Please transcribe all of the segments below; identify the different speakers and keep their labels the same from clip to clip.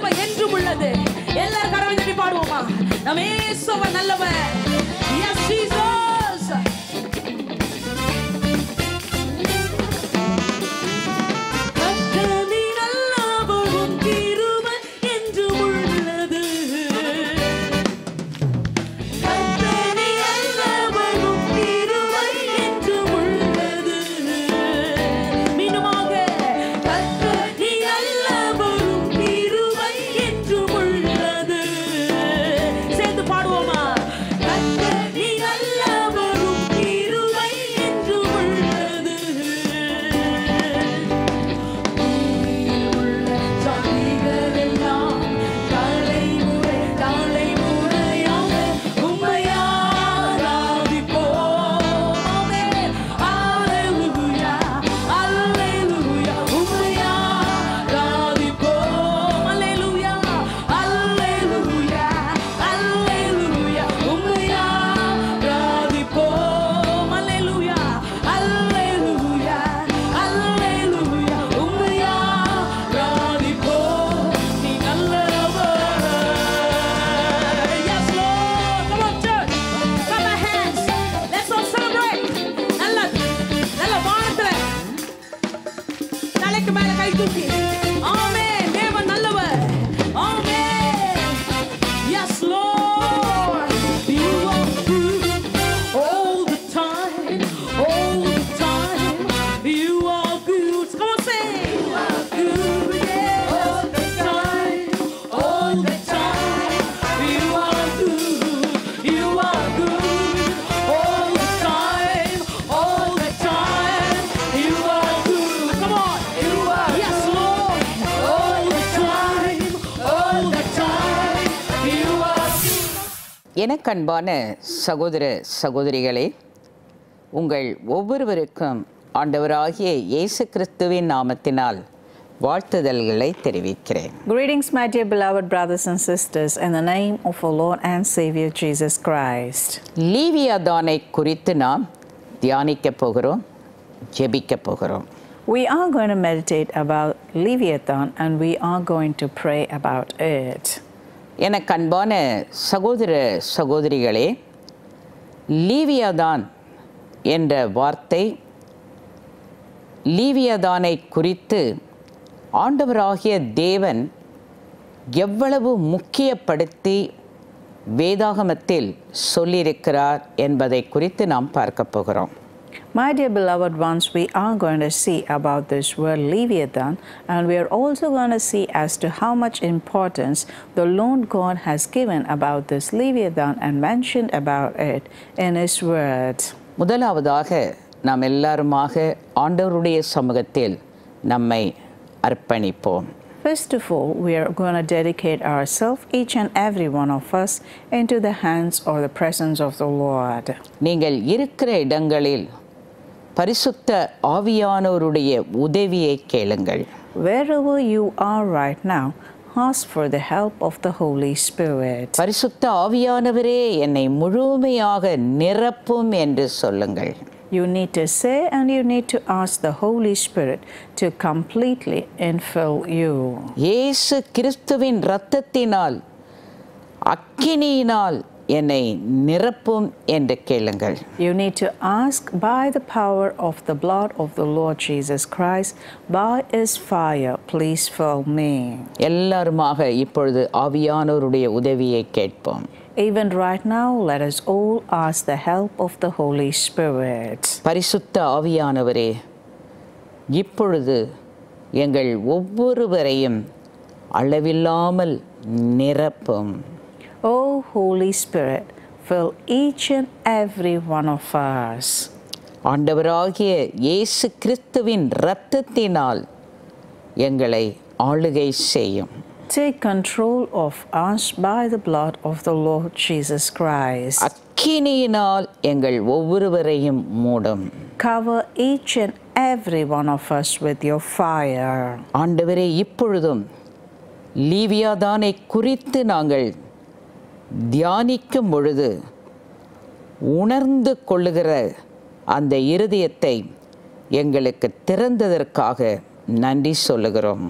Speaker 1: கிருபை என்றும் உள்ளது. எல்லாரும் கரவை தட்டி பாடுவோமா? நம்ம நல்லவன் எஸ் ஜீசஸ்
Speaker 2: எனக்கன்பான சகோதர சகோதரிகளே உங்கள் ஒவ்வொருவருக்கும் ஆண்டவராகிய இயேசு கிறிஸ்துவின் நாமத்தினால் வாழ்த்துதல்களை தெரிவிக்கிறேன்
Speaker 3: Greetings, my dear beloved brothers and sisters, in the name of our Lord and Savior Jesus Christ.
Speaker 2: லீவியாதானை குறித்து நாம் தியானிக்க போகிறோம் ஜெபிக்க போகிறோம்
Speaker 3: We are going to meditate about Leviathan and we are going to pray about it.
Speaker 2: எனக்கு அன்பான சகோதர சகோதரிகளே லீவியாதான் என்ற வார்த்தை லீவியாதானை குறித்து ஆண்டவராகிய தேவன் எவ்வளவு முக்கியப்படுத்தி வேதாகமத்தில் சொல்லியிருக்கிறார் என்பதை குறித்து நாம் பார்க்கப் போகிறோம்.
Speaker 3: My dear beloved ones, we are going to see about this word Leviathan, and we are also going to see as to how much importance the Lord God has given about this Leviathan and mentioned about it in His Word.
Speaker 2: முதலாவதாக நாம் எல்லாருமாக ஆண்டவருடைய சமூகத்தில் நம்மை அர்ப்பணிப்போம்
Speaker 3: First of all, we are going to dedicate ourselves, each and every one of us, into the hands or the presence of the Lord.
Speaker 2: நீங்கள் இருக்கிற இடங்களில் பரிசுத்த ஆவியானவருடைய உதவியை கேளுங்கள்
Speaker 3: Wherever you are right now, ask for the help of the Holy Spirit.
Speaker 2: பரிசுத்த ஆவியானவரே என்னை முழுமையாக நிரப்பும் என்று சொல்லுங்கள்
Speaker 3: You need to say and you need to ask the Holy Spirit to completely infill you.
Speaker 2: இயேசு கிறிஸ்துவின் இரத்தத்தினால் அக்கினியினால் என்னை நிரப்பும் என்று கேளுங்கள்
Speaker 3: You need to ask by the power of the blood of the Lord Jesus Christ, by his fire, please fill me.
Speaker 2: எல்லாருமாக இப்பொழுது ஆவியானவருடைய உதவியை கேட்போம்
Speaker 3: Even right now, let us all ask the help of the Holy Spirit.
Speaker 2: பரிசுத்த ஆவியானவரே இப்பொழுது எங்கள் ஒவ்வொருவரையும் அளவில்லாமல் நிரப்பும்
Speaker 3: Oh, Holy Spirit, fill each and every one of us.
Speaker 2: ஆண்டவராகிய இயேசு கிறிஸ்துவின் இரத்தத்தினால் எங்களை ஆளுகை செய்யும்
Speaker 3: Take control of us by the blood of the Lord Jesus Christ.
Speaker 2: அக்கினியினால் எங்கள் ஒவ்வொருவரையும் மூடும்
Speaker 3: Cover each and every one of us with your fire.
Speaker 2: ஆண்டவரே இப்பொழுதும் லீவியாதானை குறித்து நாங்கள் தியானிக்கும் பொழுது உணர்ந்து கொள்ளுகிற அந்த இருதயத்தை எங்களுக்கு திறந்ததற்காக நன்றி சொல்லுகிறோம்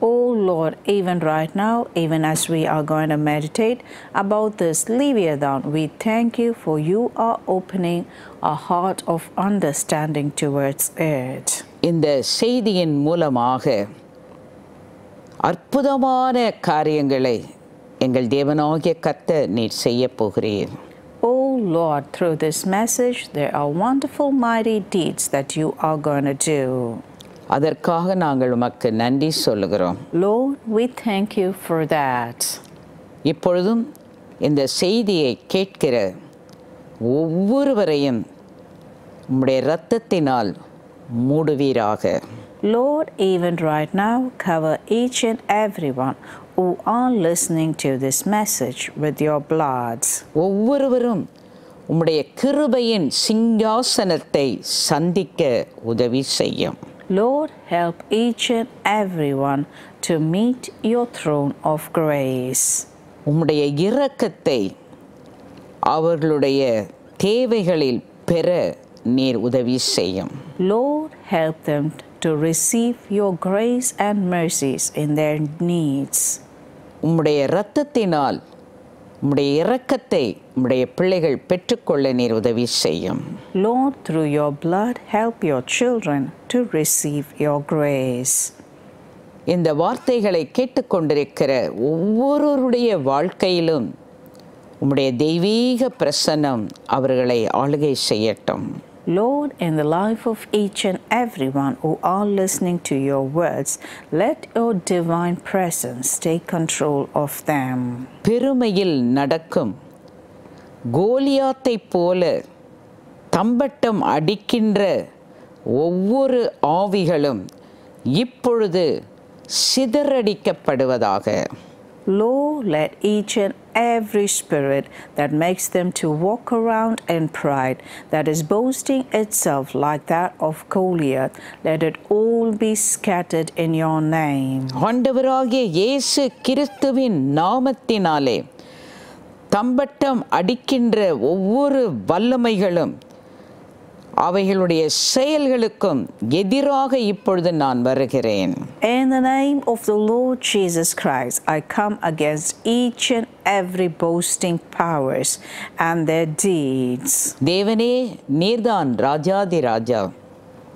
Speaker 3: Oh Lord, even right now, even as we are going to meditate about this Leviathan, we thank you for you are opening a heart of understanding towards it.
Speaker 2: இந்த செய்தியின் மூலமாக அற்புதமான காரியங்களை எங்கள் தேவனாகிய கத்த நீர் செய்ய போகிறீர்
Speaker 3: Oh Lord, through this message, there are wonderful, mighty deeds that you are going to do.
Speaker 2: அதற்காக நாங்கள் உமக்கு நன்றி சொல்லுகிறோம்
Speaker 3: Lord, we thank you for that.
Speaker 2: இப்பொழுதும் இந்த செய்தியை கேட்கிற ஒவ்வொருவரையும் உம்முடைய இரத்தத்தினால் மூடுவீராக
Speaker 3: Lord, even right now, cover each and everyone who are listening to this message with your blood.
Speaker 2: ஒவ்வொருவரும் உம்முடைய கிருபையின் சிங்காசனத்தை சந்திக்க உதவி செய்யும்
Speaker 3: Lord, help each and everyone to meet your throne of grace.
Speaker 2: உம்முடைய இரக்கத்தை அவர்களுடைய தேவைகளில் பெற நீர் உதவி செய்யும்
Speaker 3: Lord, help them to receive your grace and mercies in their needs.
Speaker 2: உம்முடைய இரத்தத்தினால் உம்முடைய இரக்கத்தை உம்முடைய பிள்ளைகள் பெற்றுக்கொள்ள நீர் உதவி செய்யும்
Speaker 3: Lord, through your blood, help your children to receive your grace.
Speaker 2: இந்த வார்த்தைகளை கேட்டுக்கொண்டிருக்கிற ஒவ்வொருவருடைய வாழ்க்கையிலும் உம்முடைய தெய்வீக பிரசன்னம் அவர்களை ஆளுகை செய்யட்டும்
Speaker 3: Lord, in the life of each and everyone who are listening to your words, let your divine presence take control of them.
Speaker 2: பெருமையில் நடக்கும் கோலியாத்தைப் போல தம்பட்டம் அடிக்கின்ற ஒவ்வொரு ஆவிகளும் இப்பொழுது சிதறடிக்கப்படுவதாக
Speaker 3: Lord, let each and every spirit that makes them to walk around in pride, that is boasting itself like that of Goliath, let it all be scattered in your name.
Speaker 2: ஆண்டவராகிய இயேசு கிறிஸ்துவின் நாமத்தினாலே தம்பட்டம் அடிக்கின்ற ஒவ்வொரு வல்லமைகளும் அவைகளுடைய செயல்களுக்கும் எதிராக இப்பொழுது நான் வருகிறேன்
Speaker 3: In the name of the Lord Jesus Christ, I come against each and every boasting powers and their deeds.
Speaker 2: தேவனே நீர்தான் ராஜாதி ராஜா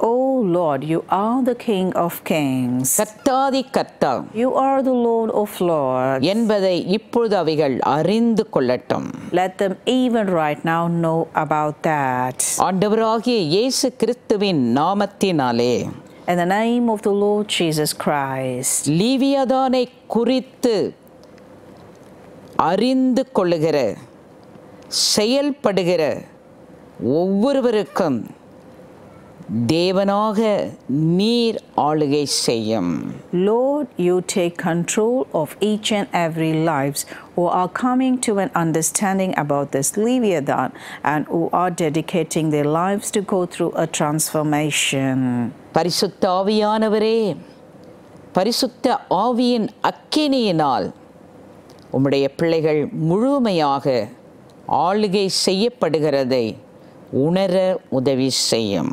Speaker 3: Oh Lord, you are the King of kings.
Speaker 2: கர்த்தாதி கர்த்தா
Speaker 3: You are the Lord of lords.
Speaker 2: என்பதை இப்பொழுது அவைகள் அறிந்து கொள்ளட்டும்
Speaker 3: Let them even right now know about that.
Speaker 2: ஆண்டவராகிய இயேசு கிறிஸ்துவின் நாமத்தினாலே
Speaker 3: In the name of the Lord Jesus Christ.
Speaker 2: லீவியதானை குறித்து அறிந்து கொள்ளுகிற செயல்படுகிற ஒவ்வொருவருக்கும் தேவனாக நீர் ஆளுகை செய்யும்
Speaker 3: Lord, you take control of each and every lives who are coming to an understanding about this Leviathan and who are dedicating their lives to go through a transformation.
Speaker 2: பரிசுத்த ஆவியானவரே பரிசுத்த ஆவியின் அக்கினியினால் உம்முடைய பிள்ளைகள் முழுமையாக ஆளுகை செய்யப்படுகிறதை உணர உதவி செய்யும்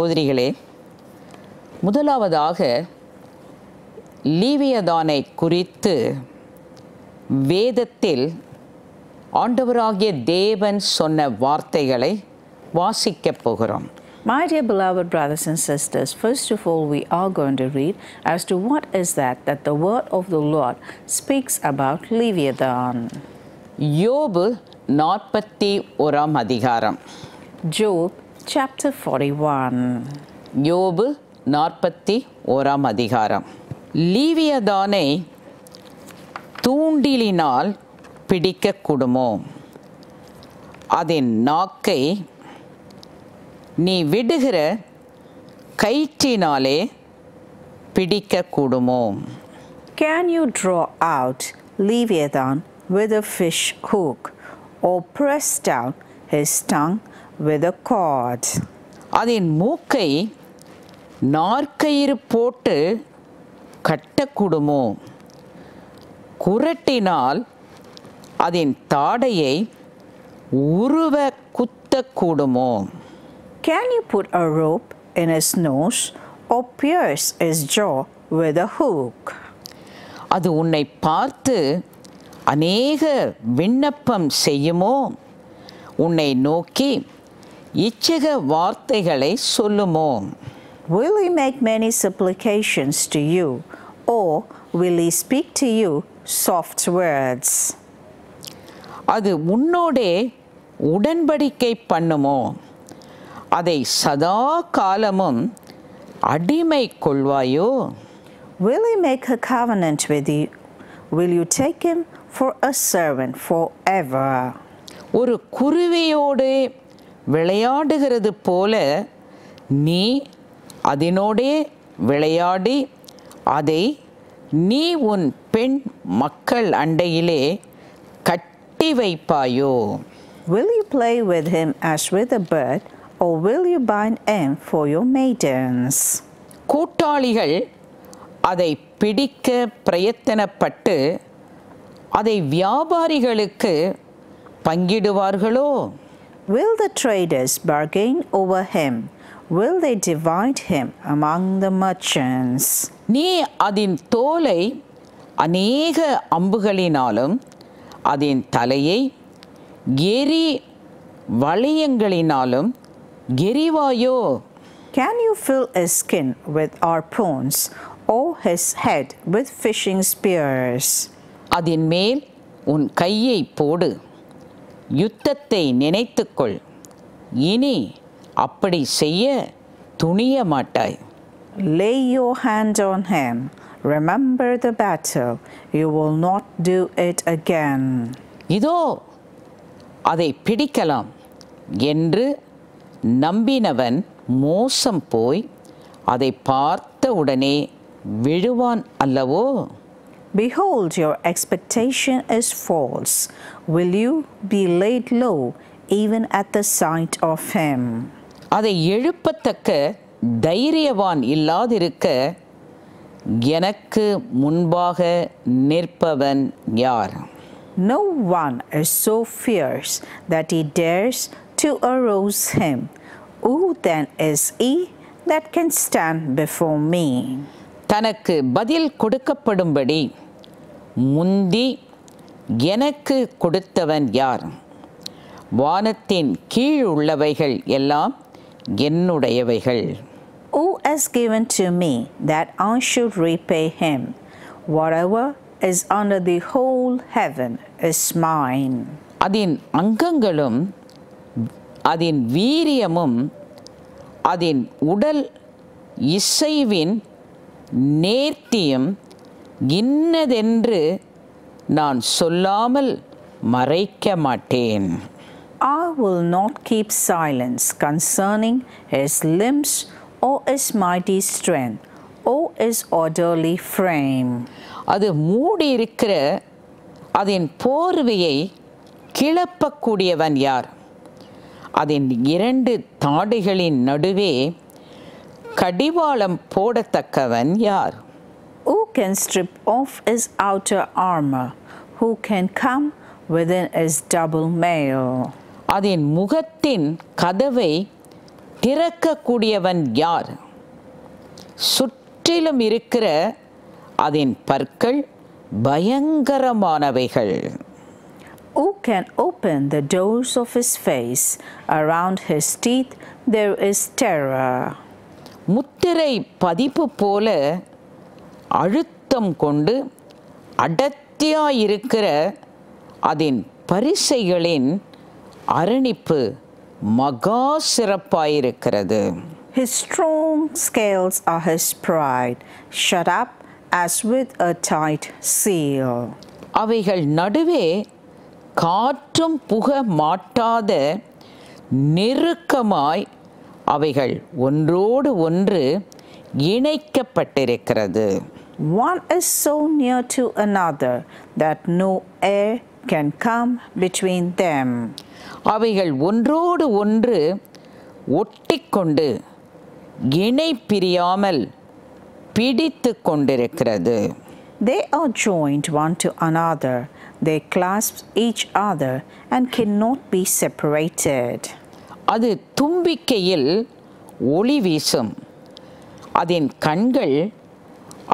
Speaker 2: சகோதரிகளே முதலாவதாக லீவியதானை குறித்து வேதத்தில் ஆண்டவராகிய தேவன் சொன்ன வார்த்தைகளை வாசிக்கப் போகிறோம்
Speaker 3: My dear beloved brothers and sisters, first of all, we are going to read as to what is that that the word of the Lord speaks about Leviathan.
Speaker 2: யோபு நாற்பத்தி ஓராம் அதிகாரம்
Speaker 3: Job chapter 41.
Speaker 2: யோபு நாற்பத்தி ஓராம் அதிகாரம் லீவியதானை தூண்டிலினால் பிடிக்கக்கூடுமோ அதன் நாக்கை நீ விடுகிற கயிற்றினாலே பிடிக்கக்கூடுமோ
Speaker 3: Can you draw out Leviathan with a fish hook or press down his tongue with a cord?
Speaker 2: அதன் மூக்கை நாற்கயிறு போட்டு கட்டக்கூடுமோ குரட்டினால் அதன் தாடையை உருவ குத்தக்கூடுமோ
Speaker 3: Can you put a rope in his nose or pierce his jaw with a hook?
Speaker 2: அது உன்னை பார்த்து அநேக விண்ணப்பம் செய்யுமோ உன்னை நோக்கி இச்சக வார்த்தைகளை சொல்லுமோ
Speaker 3: Will he make many supplications to you, or will he speak to you soft words?
Speaker 2: அது உன்னோடே உடன்படிக்கை பண்ணுமோ அதை சதா காலமும் அடிமை கொள்வாயோ
Speaker 3: Will he make a covenant with you? Will you take him for a servant forever?
Speaker 2: ஒரு குருவியோடு விளையாடுகிறது போல நீ அதனோடே விளையாடி அதை நீ உன் பெண் மக்கள் அண்டையிலே கட்டி வைப்பாயோ
Speaker 3: Will you play with him as with a bird, or will you bind him for your maidens?
Speaker 2: கூட்டாளிகள் அதை பிடிக்க பிரயத்தனப்பட்டு அதை வியாபாரிகளுக்கு பங்கிடுவார்களோ
Speaker 3: Will the traders bargain over him? Will they divide him among the merchants?
Speaker 2: நீ அதன் தோலை அநேக அம்புகளினாலும் அதன் தலையை எரி வளையங்களினாலும் எரிவாயோ
Speaker 3: Can you fill his skin with harpoons, or his head with fishing spears?
Speaker 2: அதன் மேல் உன் கையை போடு யுத்தத்தை நினைத்துக்கொள் இனி அப்படி செய்ய துணிய மாட்டாய்
Speaker 3: Lay your hand on him. Remember the battle. You will not do it again.
Speaker 2: இதோ அதை பிடிக்கலாம் என்று நம்பினவன் மோசம் போய் அதை பார்த்த உடனே விழுவான் அல்லவோ
Speaker 3: Behold, your expectation is false. Will you be laid low even at the sight of him?
Speaker 2: அதை எழுப்பத்தக்க தைரியவான் இல்லாதிருக்க எனக்கு முன்பாக நிற்பவன் யார்
Speaker 3: No one is so fierce that he dares to arouse him. Who then is he that can stand before me?
Speaker 2: தனக்கு பதில் கொடுக்கப்படும்படி முந்தி எனக்கு கொடுத்தவன் யார் வானத்தின் கீழ் உள்ளவைகள் எல்லாம் என்னுடையவைகள்
Speaker 3: Who has given to me that I should repay him? Whatever is under the whole heaven is mine.
Speaker 2: அதன் அங்கங்களும் அதன் வீரியமும் அதன் உடல் இசைவின் நேர்த்தியும் இன்னதென்று நான் சொல்லாமல் மறைக்க மாட்டேன்
Speaker 3: I will not keep silence concerning his limbs or his mighty strength or his orderly frame.
Speaker 2: அது மூடியிருக்கிற அதன் போர்வையை கிளப்பக்கூடியவன் யார் அதன் இரண்டு தாடைகளின் நடுவே கடிவாளம் போடத்தக்கவன் யார்
Speaker 3: Who can strip off his outer armor? Who can come within his double mail?
Speaker 2: அதன் முகத்தின் கதவை திறக்கக்கூடியவன் யார் சுற்றிலும் இருக்கிற அதன் பற்கள் பயங்கரமானவைகள்
Speaker 3: Who can open the doors of his face? Around his teeth there is terror.
Speaker 2: முத்திரை பதிப்பு போல அழுத்தம் கொண்டு அடர்த்தியாயிருக்கிற அதன் பரிசைகளின் அரணிப்பு மகா சிறப்பாயிருக்கிறது
Speaker 3: His strong scales are his pride, shut up as with a tight seal.
Speaker 2: அவைகள் நடுவே காற்றும் புக மாட்டாத நெருக்கமாய் அவைகள் ஒன்றோடு ஒன்று இணைக்கப்பட்டிருக்கிறது
Speaker 3: One is so near to another that no air can come between them.
Speaker 2: அவைகள் ஒன்றோடு ஒன்று ஒட்டிக்கொண்டு இணை பிரியாமல் பிடித்து கொண்டிருக்கிறது
Speaker 3: They are joined one to another, they clasp each other and cannot be separated.
Speaker 2: அது தும்பிக்கையில் ஒளி வீசும் அதன் கண்கள்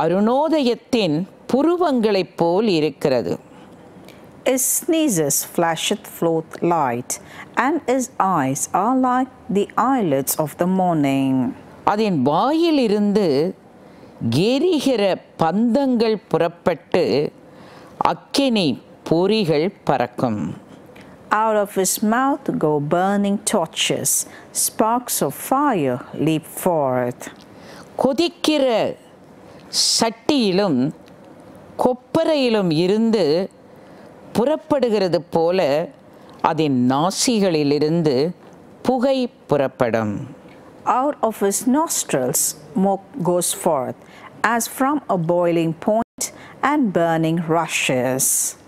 Speaker 2: அருணோதயத்தின் புருவங்களைப் போல் இருக்கிறது
Speaker 3: His sneezes flasheth forth light, and his eyes are like the eyelids of the morning.
Speaker 2: அதன் வாயிலிருந்து எரிகிற பந்தங்கள் புறப்பட்டு அக்கினி பொறிகள் பறக்கும்
Speaker 3: Out of his mouth go burning torches, sparks of fire leap forth.
Speaker 2: கொதிக்கிற சட்டியிலும் கொப்பரையிலும் இருந்து புறப்படுகிறது போல அதன் நாசிகளிலிருந்து புகை புறப்படும்.
Speaker 3: Out of his nostrils smoke goes forth, as from a boiling point, and burning rushes.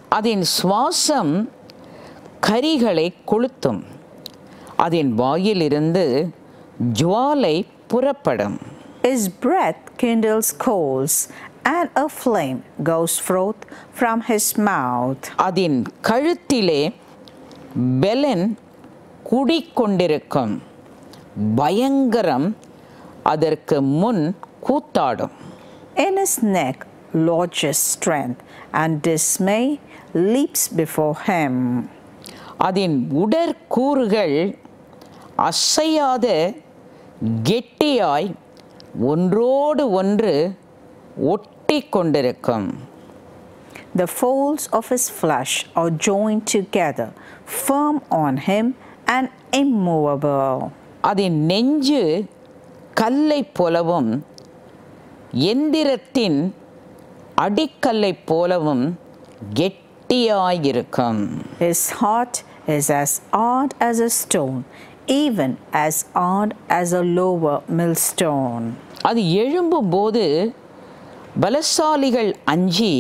Speaker 2: அதன் சுவாசம் கரிகளை கொளுத்தும். அதன் வாயிலிருந்து ஜுவாலை புறப்படும்.
Speaker 3: His breath kindles coals, and a flame goes forth from his mouth.
Speaker 2: அதன் கழுத்திலே பெலன் குடிக்கொண்டிருக்கும் பயங்கரம் அதற்கு முன் கூத்தாடும்
Speaker 3: In his neck lodges strength, and dismay leaps before him.
Speaker 2: அதன் உடற்கூறுகள் அசையாத கெட்டியாய் ஒன்றோடு ஒன்று ஒட்டி கொண்டிருக்கும்
Speaker 3: The folds of his flesh are joined together, firm on him and immovable.
Speaker 2: அதன் நெஞ்சு கல்லைப் போலவும் எந்திரத்தின் அடிக்கல்லைப் போலவும் கெட்டியாயிருக்கும்
Speaker 3: His heart is as hard as a stone, even as hard as a lower millstone.
Speaker 2: அது எழும்பும்போது பலசாலிகள் அஞ்சி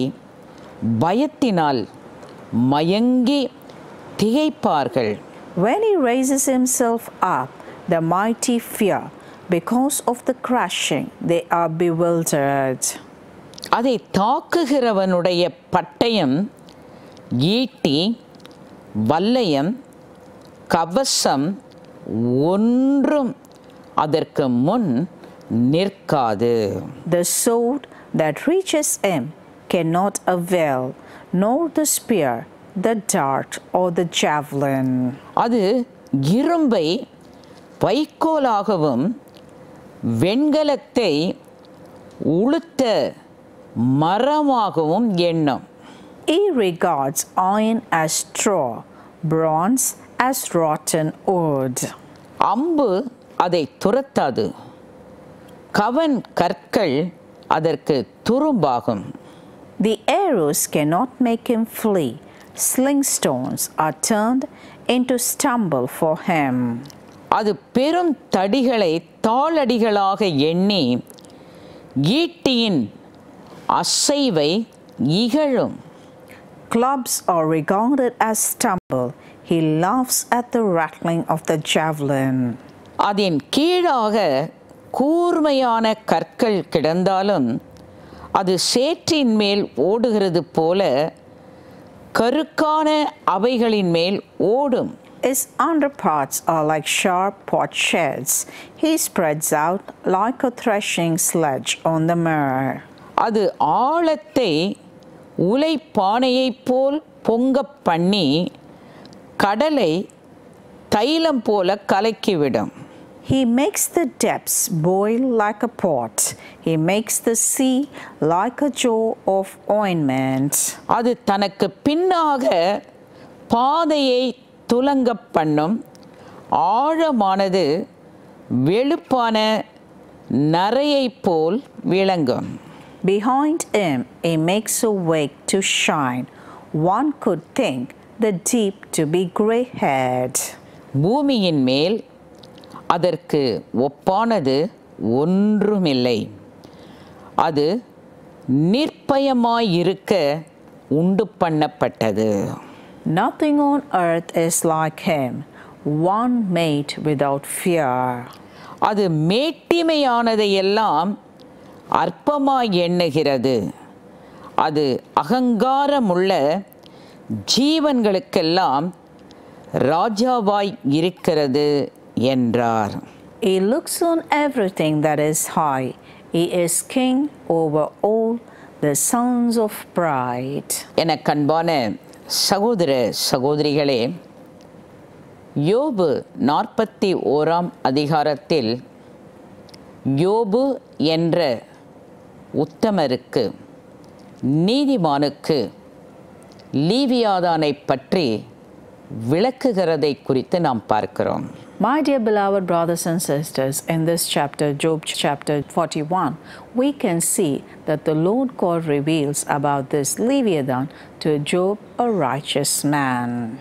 Speaker 2: பயத்தினால் மயங்கி திகைப்பார்கள்
Speaker 3: When he raises himself up, the mighty fear, because of the crashing, they are bewildered.
Speaker 2: அதை தாக்குகிறவனுடைய பட்டயம் ஈட்டி வல்லையம் கவசம் ஒன்றும் அதற்கு முன் நிற்காது
Speaker 3: The sword that reaches him cannot avail, nor the spear, the dart, or the javelin.
Speaker 2: அது இரும்பை வைக்கோலாகவும் வெண்கலத்தை உளுத்த மரமாகவும் எண்ணும்
Speaker 3: He regards iron as straw, bronze as rotten wood.
Speaker 2: அம்பு அதை துரத்தாது கவன் கற்கள் அதற்கு துரும்பாகும்
Speaker 3: The arrows cannot make him flee. Sling stones are turned into stubble for him.
Speaker 2: அது பெரும் தடிகளை தாளடிகளாக எண்ணி ஈட்டியின் அசைவை இகழும்
Speaker 3: Clubs are regarded as stubble. He laughs at the rattling of the javelin.
Speaker 2: அதன் கீழாக கூர்மையான கற்கள் கிடந்தாலும் அது சேற்றின் மேல் ஓடுகிறது போல கருக்கான அவைகளின் மேல் ஓடும்
Speaker 3: His underparts are like sharp potsherds. He spreads out like a threshing sledge on the mirror.
Speaker 2: அது ஆழத்தை உலைப்பானையைப் போல் பொங்கப் பண்ணி கடலை தைலம் போல கலக்கிவிடும்
Speaker 3: He makes the depths boil like a pot. He makes the sea like a jar of ointment.
Speaker 2: அது தனக்கு பின்னாக பாதையை துலங்கப் பண்ணும் ஆழமானது வெளுப்பான நரையைப் போல் விளங்கும்
Speaker 3: Behind him, he makes a wake to shine. One could think the deep to be gray haired.
Speaker 2: பூமியின் மேல் அதற்கு ஒப்பானது ஒன்றுமில்லை அது நிர்பயமாயிருக்க உண்டு பண்ணப்பட்டது
Speaker 3: Nothing on earth is like him, one made without fear.
Speaker 2: அது மேட்டிமையானதையெல்லாம் அற்பமாய் எண்ணுகிறது அது அகங்காரமுள்ள ஜீவன்களுக்கெல்லாம் ராஜாவாய் இருக்கிறது என்றார்
Speaker 3: He looks on everything that is high. He is king over all the sons of pride.
Speaker 2: என கண்பான சகோதர சகோதரிகளே யோபு நாற்பத்தி ஓராம் அதிகாரத்தில் யோபு என்ற உத்தமருக்கு நீதிமானுக்கு லீவியாதானை பற்றி விளக்குகிறதை குறித்து நாம் பார்க்கிறோம்
Speaker 3: My dear beloved brothers and sisters, in this chapter, Job chapter 41, we can see that the Lord God reveals about this Leviathan to Job, a righteous man.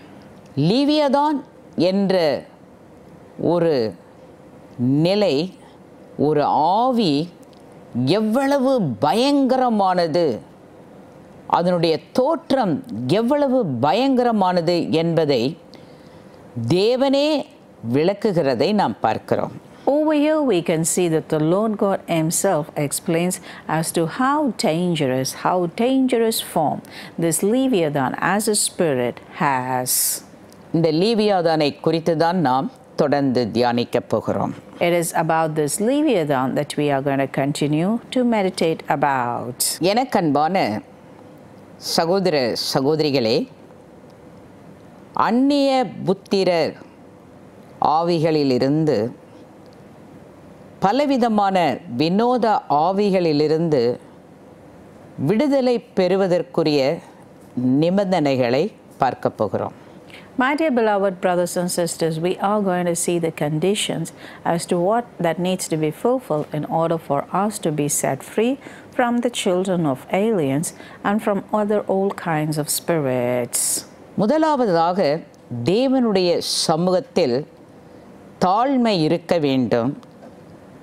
Speaker 2: லீவியதான் என்ற ஒரு நிலை ஒரு ஆவி எவ்வளவு பயங்கரமானது அதனுடைய தோற்றம் எவ்வளவு பயங்கரமானது என்பதை தேவனே விளக்குகிறதை நாம் பார்க்கிறோம்
Speaker 3: Over here, we can see that the Lord God Himself explains as to how dangerous, how dangerous form this Leviathan as a spirit has.
Speaker 2: இந்த லீவியாதானை குறித்து தான் நாம் தொடர்ந்து தியானிக்கப் போகிறோம்
Speaker 3: It is about this Leviathan that we are going to continue to meditate about.
Speaker 2: எனக்கன்பான சகோதர சகோதரிகளே அந்நிய புத்திரர் ஆவிகளிலிருந்து பலவிதமான வினோத ஆவிகளிலிருந்து விடுதலை பெறுவதற்குரிய நிபந்தனைகளை பார்க்க போகிறோம்
Speaker 3: My dear beloved brothers and sisters, we are going to see the conditions as to what that needs to be fulfilled in order for us to be set free from the children of aliens and from other all kinds of spirits.
Speaker 2: முதலாவதாக தேவனுடைய சமூகத்தில் தாழ்மை இருக்க வேண்டும்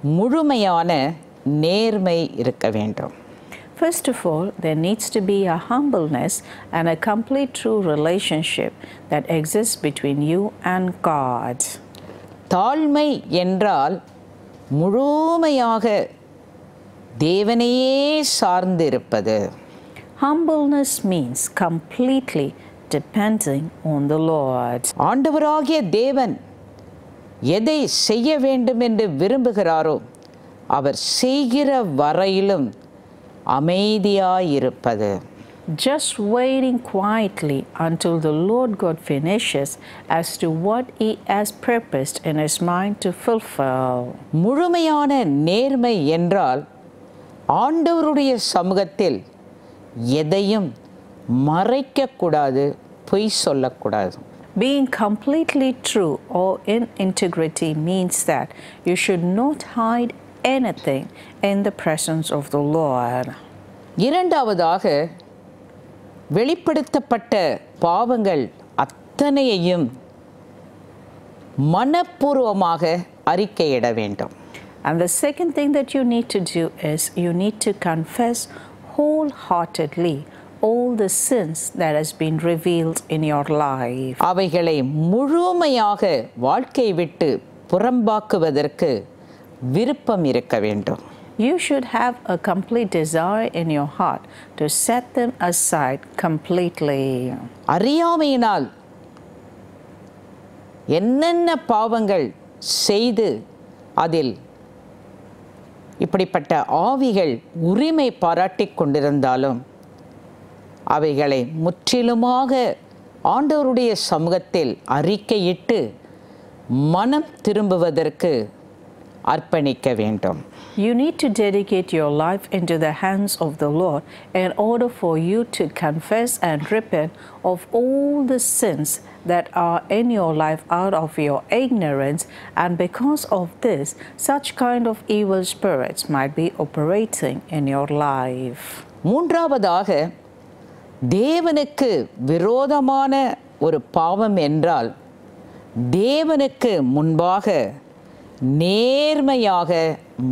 Speaker 2: முழுமையான நேர்மை இருக்க வேண்டும்
Speaker 3: First of all, there needs to be a humbleness and a complete true relationship that exists between you and God.
Speaker 2: தாழ்மை என்றால் முழுமையாக தேவனையே சார்ந்திருப்பது
Speaker 3: Humbleness means completely depending on the Lord.
Speaker 2: ஆண்டவராகிய தேவன் எதை செய்ய வேண்டும் என்று விரும்புகிறாரோ அவர் செய்கிற வரையிலும் அமைதியாயிருப்பது
Speaker 3: just waiting quietly until the Lord God finishes as to what He has purposed in His mind to fulfill.
Speaker 2: முழுமையான நேர்மை என்றால் ஆண்டவருடைய சமூகத்தில் எதையும் மறைக்கக்கூடாது பொய் சொல்லக்கூடாது
Speaker 3: Being completely true or in integrity means that you should not hide anything in the presence of the Lord.
Speaker 2: இரண்டாவதாக வெளிப்படுத்தப்பட்ட பாவங்கள் அத்தனையையும் மனப்பூர்வமாக அறிக்கையிட வேண்டும்
Speaker 3: And the second thing that you need to do is you need to confess wholeheartedly all the sins that has been revealed in your life.
Speaker 2: அவைகளை முழுமையாக வாழ்க்கை விட்டு புறம்பாக்குவதற்கு விருப்பம் இருக்க வேண்டும்
Speaker 3: You should have a complete desire in your heart to set them aside completely.
Speaker 2: அறியாமையினால் என்னென்ன பாவங்கள் செய்து அதில் இப்படிப்பட்ட ஆவிகள் உரிமை பாராட்டி கொண்டிருந்தாலும் அவைகளை முற்றிலுமாக ஆண்டவருடைய சமூகத்தில் அறிக்கையிட்டு மனம் திரும்புவதற்கு அர்ப்பணிக்க வேண்டும்
Speaker 3: You need to dedicate your life into the hands of the Lord in order for you to confess and repent of all the sins that are in your life out of your ignorance, and because of this, such kind of evil spirits might be operating in your life.
Speaker 2: மூன்றாவதாக தேவனுக்கு விரோதமான ஒரு பாவம் என்றால் தேவனுக்கு முன்பாக நேர்மையாக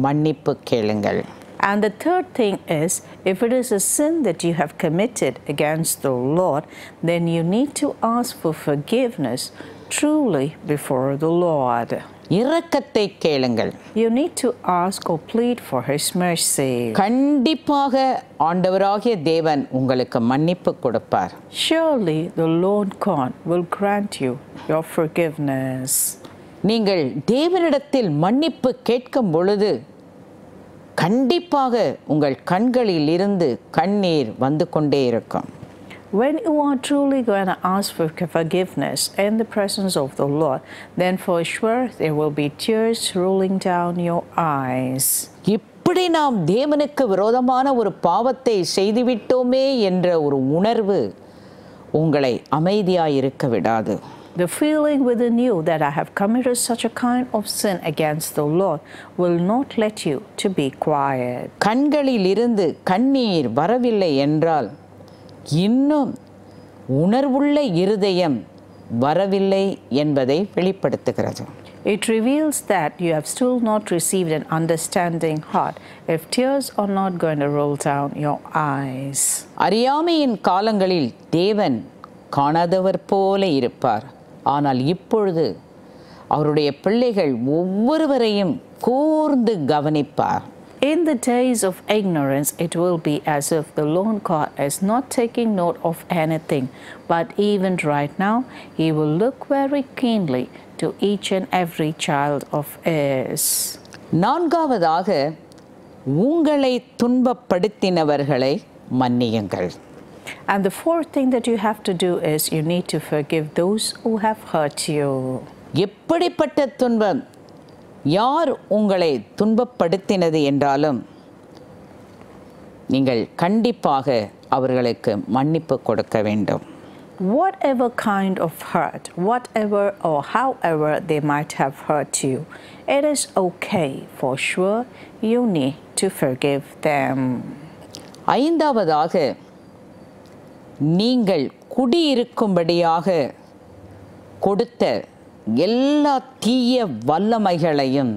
Speaker 2: மன்னிப்பு கேளுங்கள்
Speaker 3: And the third thing is if it is a sin that you have committed against the Lord, then you need to ask for forgiveness truly before the Lord.
Speaker 2: இரக்கத்தை கேளுங்கள்
Speaker 3: You need to ask or plead for His mercy.
Speaker 2: கண்டிப்பாக ஆண்டவராகிய தேவன் உங்களுக்கு மன்னிப்பு கொடுப்பார்
Speaker 3: Surely the Lord God will grant you your forgiveness.
Speaker 2: நீங்கள் தேவனிடத்தில் மன்னிப்பு கேட்கும் பொழுது கண்டிப்பாக உங்கள் கண்களில் இருந்து கண்ணீர் வந்து கொண்டே இருக்கும்
Speaker 3: When you are truly going to ask for forgiveness in the presence of the Lord, then for sure there will be tears rolling down your eyes.
Speaker 2: இப்படி நாம் தேவனுக்கு விரோதமான ஒரு பாவத்தை செய்துவிட்டோமே என்ற ஒரு உணர்வு உங்களை அமைதியாய் இருக்க விடாது
Speaker 3: The feeling within you that I have committed such a kind of sin against the Lord will not let you to be quiet.
Speaker 2: கண்களில் இருந்து கண்ணீர் வரவில்லை என்றால் இன்னும் உணர்வுள்ள இருதயம் வரவில்லை என்பதை வெளிப்படுத்துகிறது
Speaker 3: It reveals that you have still not received an understanding heart if tears are not going to roll down your eyes.
Speaker 2: அறியாமையின் காலங்களில் தேவன் காணாதவர் போல இருப்பார் ஆனால் இப்பொழுது அவருடைய பிள்ளைகள் ஒவ்வொருவரையும் கூர்ந்து கவனிப்பார்
Speaker 3: In the days of ignorance, it will be as if the Lord God is not taking note of anything, but even right now, He will look very keenly to each and every child of His.
Speaker 2: நான்காவதாக உங்களை துன்பப்படுத்தினவர்களை மன்னியுங்கள்
Speaker 3: And the fourth thing that you have to do is you need to forgive those who have hurt you.
Speaker 2: எப்படிப்பட்ட துன்பம் யார் உங்களை துன்பப்படுத்தினது என்றாலும் நீங்கள் கண்டிப்பாக அவர்களுக்கு மன்னிப்பு கொடுக்க வேண்டும்
Speaker 3: Whatever kind of hurt, whatever or however they might have hurt you, it is okay for sure you need to forgive them.
Speaker 2: ஐந்தாவதாக நீங்கள் குடியிருக்கும்படியாக கொடுத்த எல்லா தீய வல்லமைகளையும்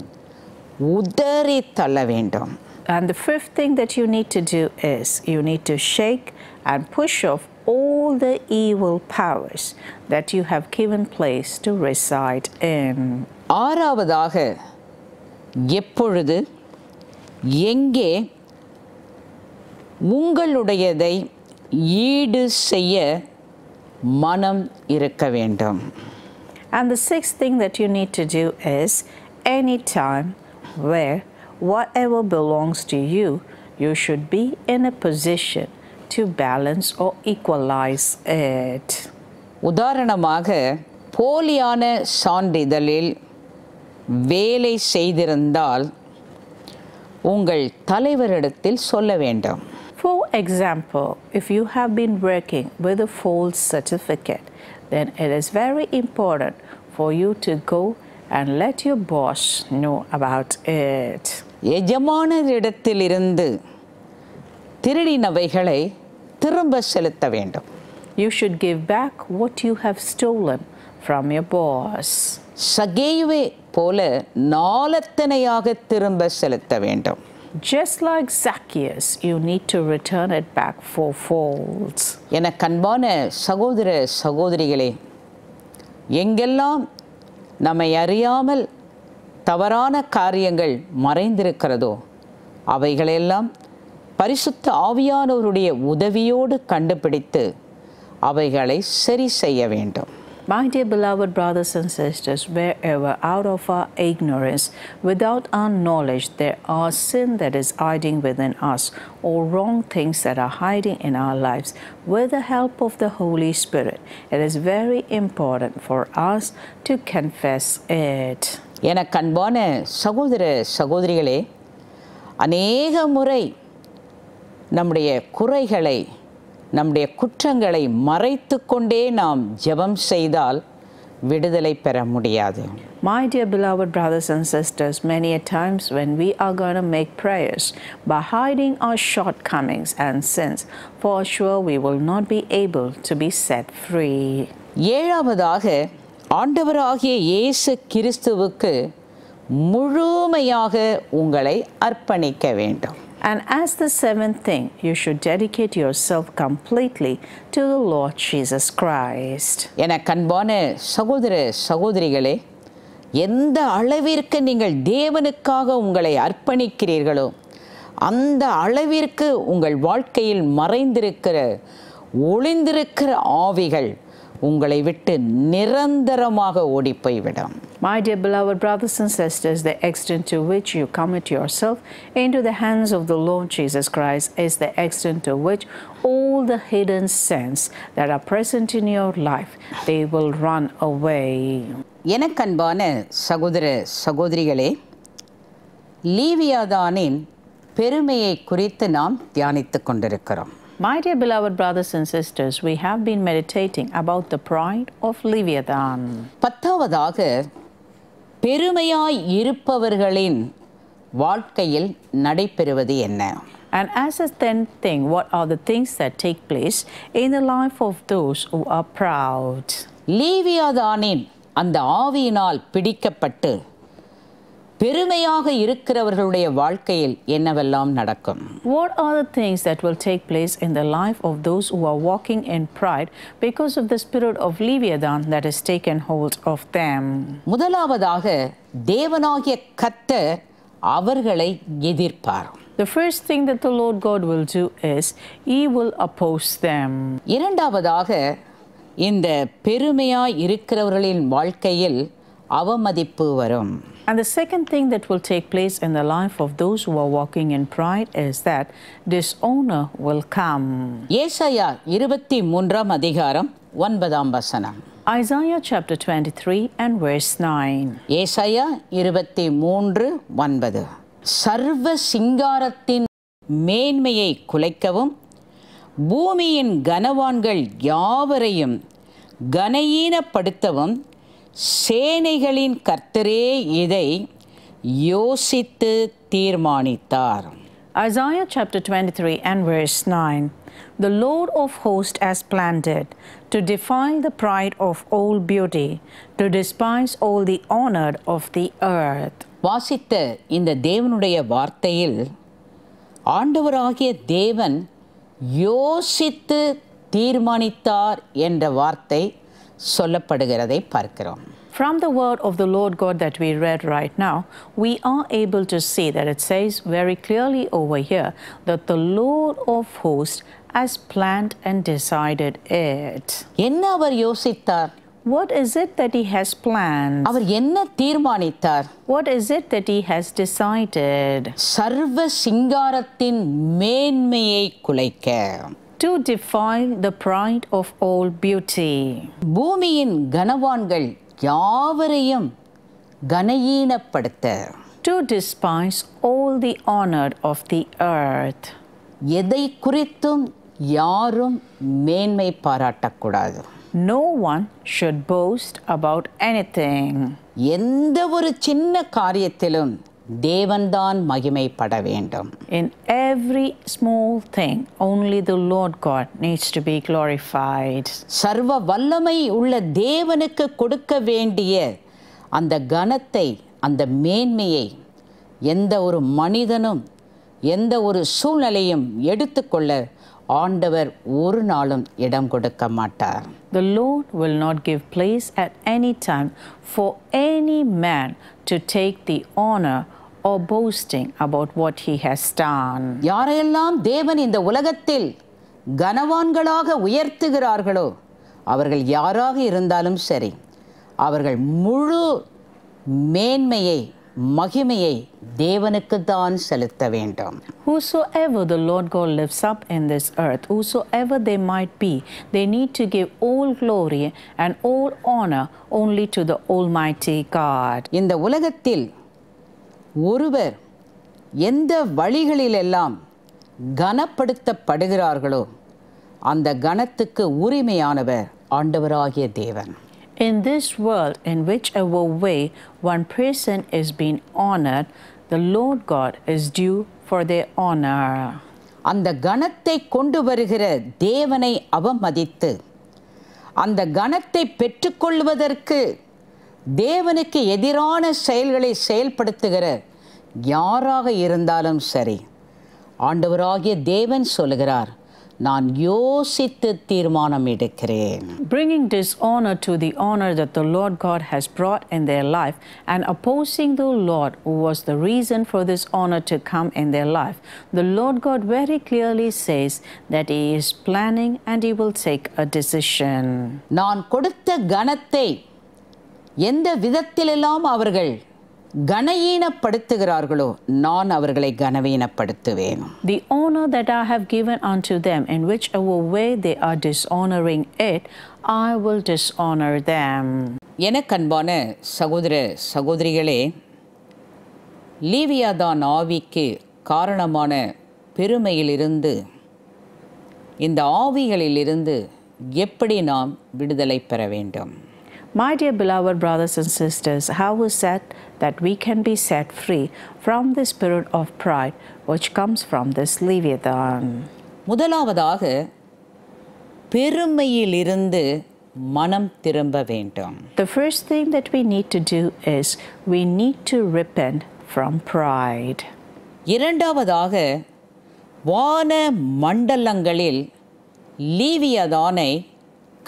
Speaker 2: உதறி தள்ள வேண்டும்
Speaker 3: And the fifth thing that you need to do is you need to shake and push off all the evil powers that you have given place to reside in.
Speaker 2: ஆறாவதாக எப்பொழுது எங்கே உங்களுடையதை ஈடு செய்ய மனம் இருக்க வேண்டும்
Speaker 3: And the sixth thing that you need to do is any time where whatever belongs to you, you should be in a position to balance or equalize it.
Speaker 2: உதாரணமாக போலியான சான்றிதழில் வேலை செய்திருந்தால் உங்கள் தலைவரிடத்தில் சொல்ல வேண்டும்
Speaker 3: For example, if you have been working with a false certificate, then it is very important for you to go and let your boss know about it.
Speaker 2: எஜமானரிடத்திலிருந்து திருடினவைகளை திரும்ப செலுத்த வேண்டும்
Speaker 3: You should give back what you have stolen from your boss.
Speaker 2: சகேயுவே போல நாலத்தனையாக திரும்ப செலுத்த வேண்டும்
Speaker 3: Just like Zacchaeus, you need to return it back fourfold.
Speaker 2: என கண்பான சகோதர சகோதரிகளே எங்கெல்லாம் நம்மை அறியாமல் தவறான காரியங்கள் மறைந்திருக்கிறதோ அவைகளெல்லாம் பரிசுத்த ஆவியானவருடைய உதவியோடு கண்டுபிடித்து அவைகளை சரி செய்ய வேண்டும்
Speaker 3: My dear beloved brothers and sisters, wherever out of our ignorance, without our knowledge, there are sin that is hiding within us, or wrong things that are hiding in our lives, with the help of the Holy Spirit, it is very important for us to confess it.
Speaker 2: என கண்பான சகோதர சகோதரிகளே அநேக முறை நம்முடைய குறைகளை நம்முடைய குற்றங்களை மறைத்து கொண்டே நாம் ஜெபம் செய்தால் விடுதலை பெற முடியாது
Speaker 3: My dear beloved brothers and sisters, many a times when we are going to make prayers by hiding our shortcomings and sins, for sure we will not be able to be set free.
Speaker 2: ஏழாவதாக ஆண்டவராகிய இயேசு கிறிஸ்துவுக்கு முழுமையாக உங்களை அர்ப்பணிக்க வேண்டும்
Speaker 3: And as the seventh thing, you should dedicate yourself completely to the Lord Jesus Christ.
Speaker 2: என கண்பான சகோதர சகோதரிகளே எந்த அளவிற்கு நீங்கள் தேவனுக்காக உங்களை அர்ப்பணிக்கிறீர்களோ அந்த அளவிற்கு உங்கள் வாழ்க்கையில் மறைந்திருக்கிற ஒளிந்திருக்கிற ஆவிகள் உங்களை விட்டு நிரந்தரமாக ஓடிப்போய்விடும்
Speaker 3: My dear beloved brothers and sisters, the extent to which you commit yourself into the hands of the Lord Jesus Christ is the extent to which all the hidden sins that are present in your life, they will run away.
Speaker 2: எனக்கன்பான சகோதர சகோதரிகளே லீவியாதானின் பெருமையை குறித்து நாம் தியானித்துக் கொண்டிருக்கிறோம்
Speaker 3: My dear beloved brothers and sisters, we have been meditating about the pride of Leviathan.
Speaker 2: பத்தாவதாக பெருமையாய் இருப்பவர்களின் வாழ்க்கையில் நடைபெறுவது என்ன
Speaker 3: And as a tenth thing, what are the things that take place in the life of those who are proud?
Speaker 2: லீவியாதானின் அந்த ஆவியினால் பிடிக்கப்பட்டு பெருமையாக இருக்கிறவர்களுடைய வாழ்க்கையில் என்னவெல்லாம் நடக்கும்
Speaker 3: What are the things that will take place in the life of those who are walking in pride because of the spirit of Leviathan that has taken hold of them?
Speaker 2: முதலாவதாக தேவனாகிய கர்த்தர் அவர்களை எதிர்ப்பார்
Speaker 3: The first thing that the Lord God will do is He will oppose them.
Speaker 2: இரண்டாவதாக இந்த பெருமையாய் இருக்கிறவர்களின் வாழ்க்கையில் அவமதிப்பு வரும்
Speaker 3: And the second thing that will take place in the life of those who are walking in pride is that dishonor will come.
Speaker 2: ஏசாயா இருபத்தி மூன்றாம் அதிகாரம் ஒன்பதாம் வசனம்
Speaker 3: Isaiah chapter 23 and verse 9.
Speaker 2: ஏசாயா இருபத்தி மூன்று ஒன்பது சர்வ சிங்காரத்தின் மேன்மையை குலைக்கவும் பூமியின் கனவான்கள் யாவரையும் கனஈனப்படுத்தவும் சேனைகளின் கர்த்தரே இதை யோசித்து தீர்மானித்தார்
Speaker 3: Isaiah chapter 23 and verse 9. The Lord of hosts has planned it to defile the pride of all beauty, to despise all the honored of the earth.
Speaker 2: வாசித்த இந்த தேவனுடைய வார்த்தையில் ஆண்டவராகிய தேவன் யோசித்து தீர்மானித்தார் என்ற வார்த்தை சொல்லப்படுகிறதை பார்க்கிறோம்
Speaker 3: From the word of the Lord God that we read right now, we are able to see that it says very clearly over here that the Lord of hosts has planned and decided it.
Speaker 2: என்ன அவர் யோசித்தார்
Speaker 3: What is it that He has planned?
Speaker 2: அவர் என்ன தீர்மானித்தார்
Speaker 3: What is it that He has decided?
Speaker 2: சர்வ சிங்காரத்தின் மேன்மையை குலைக்க
Speaker 3: to defile the pride of all beauty,
Speaker 2: பூமியின் கனவான்கள் யாவரையும் கனஈனப்படுத்த
Speaker 3: to despise all the honored of the earth.
Speaker 2: எதை குறித்தும் யாரும் மேன்மை பாராட்டக்கூடாது
Speaker 3: No one should boast about anything.
Speaker 2: எந்த ஒரு சின்ன காரியத்திலும் தேவன்தான் மகிமைப்பட வேண்டும்
Speaker 3: In every small thing, only the Lord God needs to be glorified.
Speaker 2: சர்வ வல்லமை உள்ள தேவனுக்கு கொடுக்க வேண்டிய அந்த கனத்தை அந்த மேன்மையை எந்த ஒரு மனிதனும் எந்த ஒரு சூழ்நிலையும் எடுத்துக்கொள்ள ஆண்டவர் ஒரு நாளும் இடம் கொடுக்க மாட்டார்
Speaker 3: The Lord will not give place at any time for any man to take the honor or boasting about what he has done.
Speaker 2: யாரையெல்லாம் தேவன் இந்த உலகத்தில் கனவான்களாக உயர்த்துகிறார்களோ அவர்கள் யாராக இருந்தாலும் சரி அவர்கள் முழு மேன்மையை மகிமையை தேவனுக்கு தான் செலுத்த வேண்டும்
Speaker 3: Whosoever the Lord God lifts up in this earth, whosoever they might be, they need to give all glory and all honor only to the Almighty God.
Speaker 2: இந்த உலகத்தில் ஒருவர் எந்த வழிகளிலெல்லாம் கனப்படுத்தப்படுகிறார்களோ அந்த கனத்துக்கு உரிமையானவர் ஆண்டவராகிய தேவன்
Speaker 3: In this world, in whichever way one person is being honored, the Lord God is due for their honor.
Speaker 2: அந்த கனத்தை கொண்டு வருகிற தேவனை அவமதித்து அந்த கனத்தை பெற்றுக்கொள்வதற்கு தேவனுக்கு எதிரான செயல்களை செயல்படுத்துகிற யாராக இருந்தாலும் சரி ஆண்டவராகிய தேவன் சொல்லுகிறார் நான் யோசித்து தீர்மானம் எடுக்கிறேன்
Speaker 3: Bringing dishonor to the honor that the Lord God has brought in their life and opposing the Lord who was the reason for this honor to come in their life, the Lord God very clearly says that He is planning and He will take a decision.
Speaker 2: நான் கொடுத்த கனத்தை எந்த விதத்திலெல்லாம் அவர்கள் கனஈனப்படுத்துகிறார்களோ நான் அவர்களை கனவீனப்படுத்துவேன்
Speaker 3: The honor that I have given unto them, in whichever way they are dishonoring it, I will dishonor them.
Speaker 2: எனக்கு அன்பான சகோதர சகோதரிகளே லீவியாதான் ஆவிக்கு காரணமான பெருமையிலிருந்து இந்த ஆவிகளிலிருந்து எப்படி நாம் விடுதலை பெற வேண்டும்
Speaker 3: My dear beloved brothers and sisters, how is that that we can be set free from the spirit of pride which comes from this Leviathan?
Speaker 2: முதலாவதாக பெருமையிலிருந்து மனம் திரும்ப வேண்டும்
Speaker 3: The first thing that we need to do is we need to repent from pride.
Speaker 2: இரண்டாவதாக வான மண்டலங்களில் லீவியதானை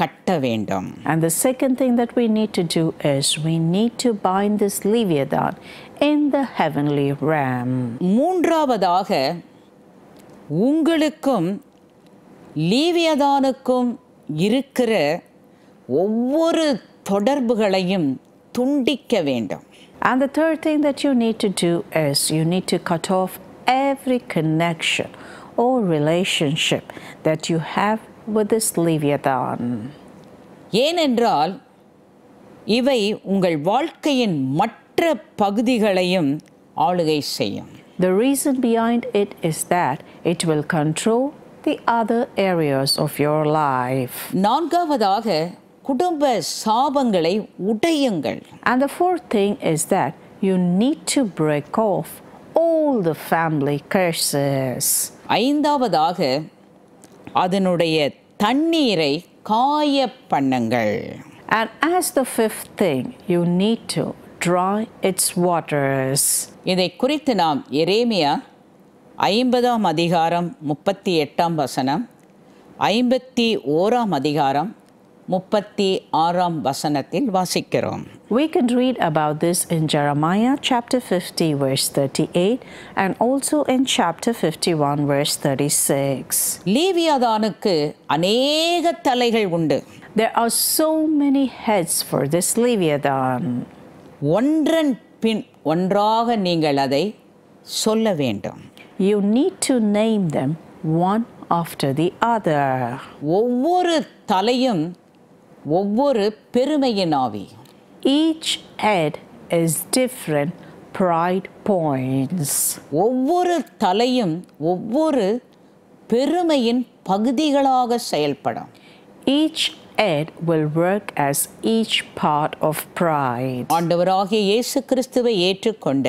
Speaker 2: கட்ட வேண்டும்
Speaker 3: And the second thing that we need to do is we need to bind this Leviathan in the heavenly realm.
Speaker 2: மூன்றாவதாக உங்களுக்கும் லீவியதானுக்கும் இருக்கிற ஒவ்வொரு தொடர்புகளையும் துண்டிக்க வேண்டும்
Speaker 3: And the third thing that you need to do is you need to cut off every connection or relationship that you have with this Leviathan.
Speaker 2: ஏனென்றால் இவை உங்கள் வாழ்க்கையின் மற்ற பகுதிகளையும் ஆளுகை செய்யும்
Speaker 3: The reason behind it is that it will control the other areas of your life.
Speaker 2: நான்காவதாக குடும்ப சாபங்களை உடையுங்கள்
Speaker 3: And the fourth thing is that you need to break off all the family curses.
Speaker 2: ஐந்தாவதாக அதனுடைய தண்ணீரை காய பண்ணுங்கள்
Speaker 3: And as the fifth thing, you need to dry its waters.
Speaker 2: இதை குறித்து நாம் எரேமியா ஐம்பதாம் அதிகாரம் முப்பத்தி எட்டாம் வசனம் ஐம்பத்தி ஓராம் அதிகாரம் முப்பத்தி ஆறாம் வசனத்தில் வாசிக்கிறோம்
Speaker 3: We can read about this in Jeremiah chapter 50, verse 38, and also in chapter 51, verse 36.
Speaker 2: லீவியாதானுக்கு அநேக தலைகள் உண்டு
Speaker 3: There are so many heads for this Leviathan.
Speaker 2: ஒன்றன் பின் ஒன்றாக நீங்கள் அதை சொல்ல வேண்டும்
Speaker 3: You need to name them one after the other.
Speaker 2: ஒவ்வொரு தலையும் ஒவ்வொரு பெருமையின் ஆவி
Speaker 3: Each head is different pride points.
Speaker 2: ஒவ்வொரு தலையும் ஒவ்வொரு பெருமையின் பகுதிகளாக செயல்படும்
Speaker 3: Each head will work as each part of pride.
Speaker 2: ஆண்டவராகிய இயேசு கிறிஸ்துவை ஏற்றுக்கொண்ட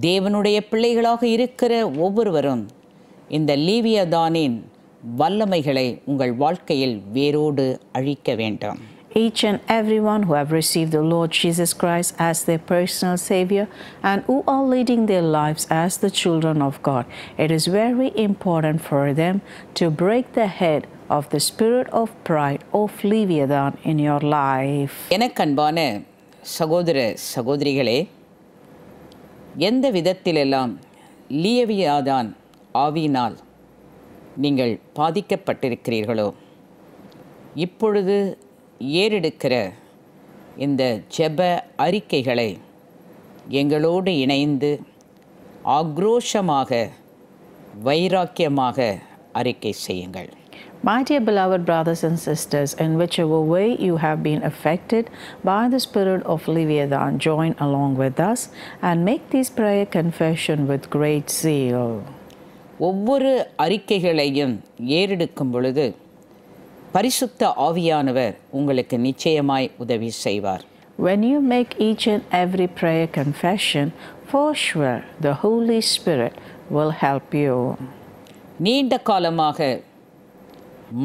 Speaker 2: தேவனுடைய பிள்ளைகளாக இருக்கிற ஒவ்வொருவரும் இந்த லீவியதானின் வல்லமைகளை உங்கள் வாழ்க்கையில் வேரோடு அழிக்க வேண்டும்
Speaker 3: Each and everyone who have received the Lord Jesus Christ as their personal Savior and who are leading their lives as the children of God, it is very important for them to break the head of the spirit of pride of Leviathan in your life.
Speaker 2: எனக்கன்பான சகோதர சகோதரிகளே எந்த விதத்திலெல்லாம் லியவியாதான் ஆவியினால் நீங்கள் பாதிக்கப்பட்டிருக்கிறீர்களோ இப்பொழுது ஏறெடுக்கிற இந்த ஜெப அறிக்கைகளை எங்களோடு இணைந்து ஆக்ரோஷமாக வைராக்கியமாக அறிக்கை செய்யுங்கள்
Speaker 3: My dear beloved brothers and sisters, in whichever way you have been affected by the spirit of Leviathan, join along with us and make this prayer confession with great zeal.
Speaker 2: ஒவ்வொரு அறிக்கைகளையும் ஏறெடுக்கும் பொழுது பரிசுத்த ஆவியானவர் உங்களுக்கு நிச்சயமாய் உதவி செய்வார்
Speaker 3: When you make each and every prayer confession, for sure the Holy Spirit will help you.
Speaker 2: நீண்ட காலமாக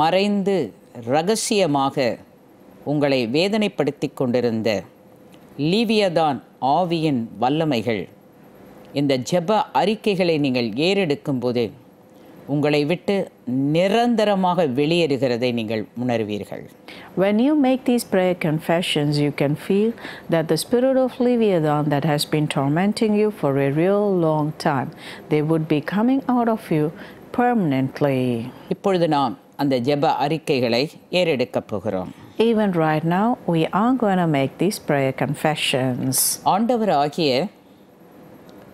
Speaker 2: மறைந்து ரகசியமாக உங்களை வேதனைப்படுத்தி கொண்டிருந்த லீவியதான் ஆவியின் வல்லமைகள் இந்த ஜெப அறிக்கைகளை நீங்கள் ஏறெடுக்கும் போது உங்களை விட்டு நிரந்தரமாக வெளியேறுகிறதை நீங்கள் உணர்வீர்கள்
Speaker 3: When you make these prayer confessions, you can feel that the spirit of Leviathan that has been tormenting you for a real long time, they would be coming out of you permanently.
Speaker 2: இப்பொழுது நாம் அந்த ஜெப அறிக்கைகளை ஏறெடுக்கப் போகிறோம்
Speaker 3: Even right now, we are going to make these prayer confessions.
Speaker 2: ஆண்டவராகிய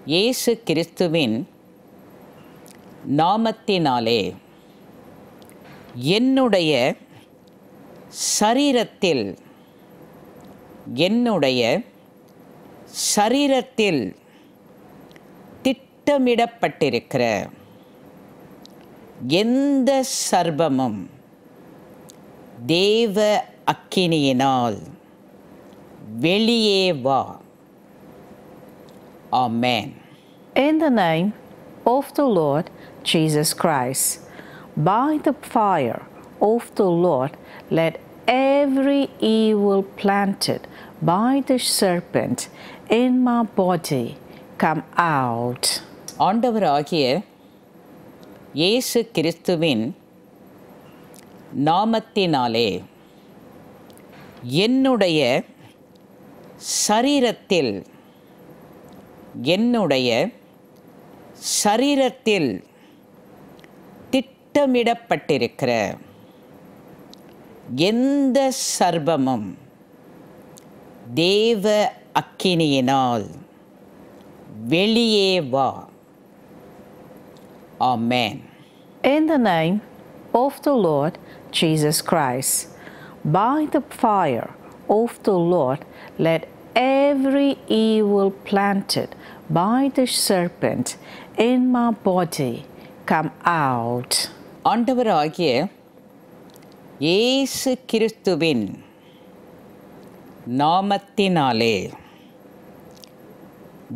Speaker 2: இயேசு கிறிஸ்துவின் நாமத்தினாலே என்னுடைய சரீரத்தில் என்னுடைய சரீரத்தில் திட்டமிடப்பட்டிருக்கிற எந்த சர்பமும் தேவ அக்கினியினால் வெளியே வா. ஆமேன்.
Speaker 3: In the name of the Lord Jesus Christ, by the fire of the Lord, let every evil planted by the serpent in my body come out.
Speaker 2: ஆண்டவராகிய இயேசு கிறிஸ்துவின் நாமத்தினாலே என்னுடைய சரீரத்தில் என்னுடைய சரீரத்தில் திட்டமிடப்பட்டிருக்கிற எந்த சர்பமும் தேவ அக்கினியினால் வெளியே வா ஆமென்
Speaker 3: In the name of the Lord Jesus Christ, by the fire of the Lord, let every evil planted by the serpent in my body come out.
Speaker 2: ஆண்டவராகிய இயேசு கிறிஸ்துவின் நாமத்தினாலே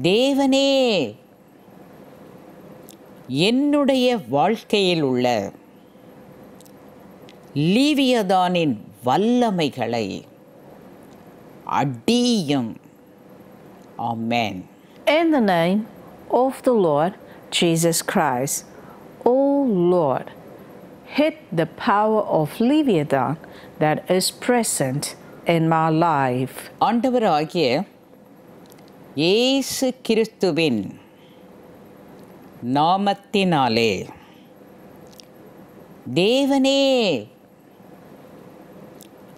Speaker 2: தேவனே என்னுடைய வாழ்க்கையில் உள்ள லீவியதானின் வல்லமைகளை அடியும் ஆமென்
Speaker 3: In the name of the Lord Jesus Christ, O Lord, hit the power of Leviathan that is present in my life.
Speaker 2: ஆண்டவராகிய இயேசு கிறிஸ்துவின் நாமத்தினாலே தேவனே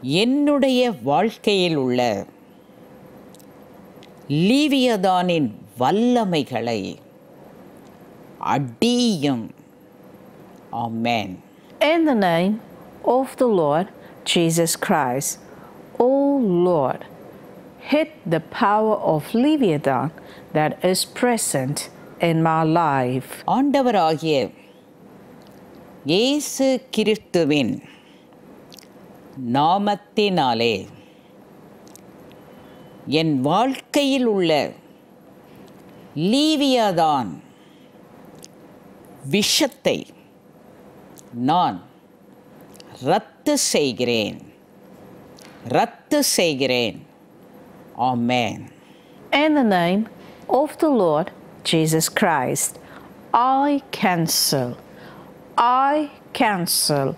Speaker 2: என்னுடைய வாழ்க்கையில் உள்ள லீவியதானின் வல்லமைகளை அடியும் ஆமென்
Speaker 3: In the name of the Lord Jesus Christ, O Lord, hit the power of Leviathan that is present in my life.
Speaker 2: ஆண்டவராகிய இயேசு கிறிஸ்துவின் நாமத்தினாலே என் வாழ்க்கையில் உள்ள லீவியாதான் விஷத்தை நான் ரத்து செய்கிறேன் ரத்து செய்கிறேன் ஆமென்
Speaker 3: In the name of the Lord Jesus Christ, I cancel, I cancel